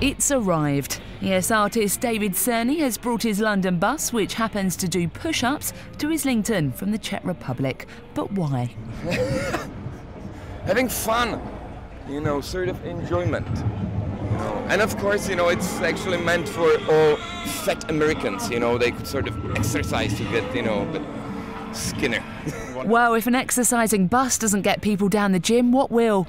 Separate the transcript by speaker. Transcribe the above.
Speaker 1: It's arrived. Yes, artist David Cerny has brought his London bus, which happens to do push ups, to Islington from the Czech Republic. But why?
Speaker 2: Having fun, you know, sort of enjoyment. You know. And of course, you know, it's actually meant for all fat Americans, you know, they could sort of exercise to get, you know, skinner.
Speaker 1: Well, if an exercising bus doesn't get people down the gym, what will?